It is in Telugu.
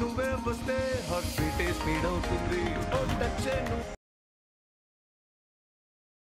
నువ్వే వస్తే హార్ట్ బీటే స్పీడ్ అవుతుంది. ఓ టచ్ నువ్వు.